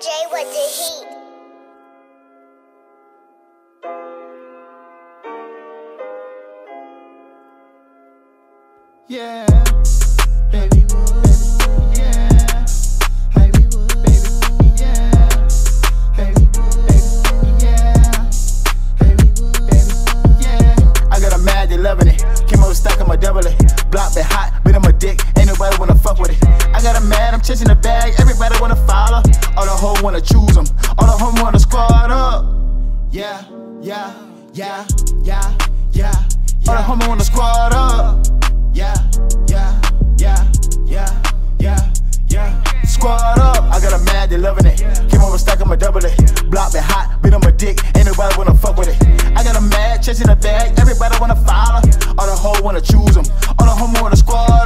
MJ with the heat. Yeah, baby would, yeah, would, baby, yeah, baby yeah. I got a mad, loving it. Came over I'ma double it. Block been hot, Hoes wanna choose them, all the hoes wanna squad up. Yeah, yeah, yeah, yeah, yeah. All the homies wanna squad up. Yeah, yeah, yeah, yeah, yeah, yeah. Squad up, I got a mad, they loving it. Came over stack, I'ma double it. Block been hot, been on my dick, ain't nobody wanna fuck with it. I got a mad, chasing the bag, everybody wanna follow. All the hoes wanna choose them, all the homies wanna squad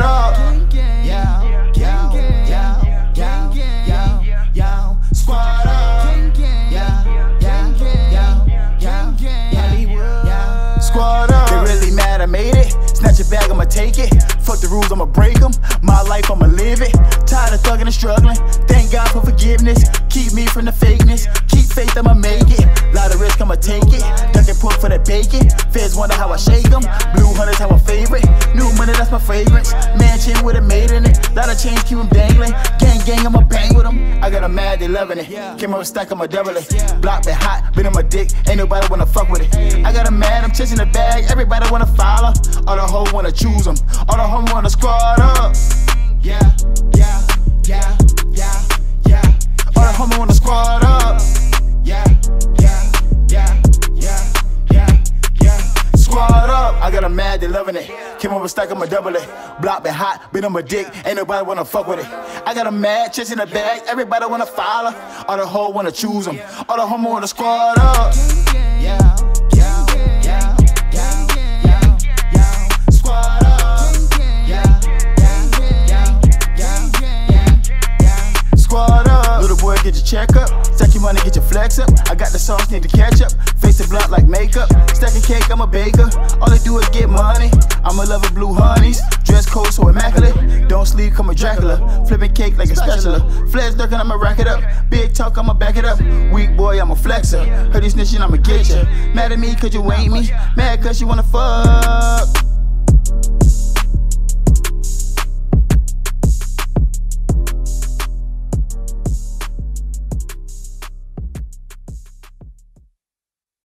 the rules, I'ma break them. My life, I'ma live it. Tired of thugging and struggling. Thank God for forgiveness. Keep me from the fakeness. Keep faith, I'ma make it. Lot of risk, I'ma take it. Duck and pork for the bacon. Feds wonder how I shake them. Blue hunters, how I favorite. New money, that's my fragrance. Mansion with a maid in it. Lot of chains, keep them dangling. Gang, gang, I'ma bang with. I got a mad, they loving it. Came over stack, I'ma double it. Block been hot, been on my dick. Ain't nobody wanna fuck with it. I got a mad, I'm chasing the bag. Everybody wanna follow. All the hoes wanna choose them. All the hoes wanna squad up. Yeah, yeah, yeah, yeah, yeah. All the homies wanna squad loving it. Came over stack, I'ma double it. Block been hot, been on my dick. Ain't nobody wanna fuck with it. I got a mad, chest in the bag. Everybody wanna follow. All the hoes wanna choose them. All the homies wanna squad up. Yeah, get your check up. Stack your money, get your flex up. I got the sauce, need to catch up. Face the blunt like makeup. Stacking cake, I'm a baker. All I do is get money. I'm a lover, blue honeys. Dress code so immaculate. Don't sleep, come a Dracula. Flipping cake like a spatula. Flares ducking, I'ma rack it up. Big talk, I'ma back it up. Weak boy, I'm a flexer. Heard you snitching, I'ma get ya. Mad at me cause you ain't me. Mad cause you wanna fuck.